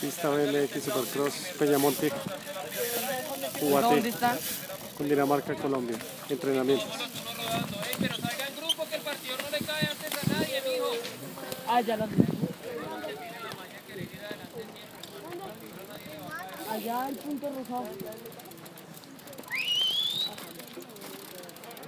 Pista BMX Supercross Peñamonte, ¿Dónde UAT, está? Cundinamarca, Colombia. Entrenamientos. Ah, ya lo Allá el punto rosado.